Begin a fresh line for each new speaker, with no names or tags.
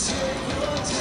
Take your time.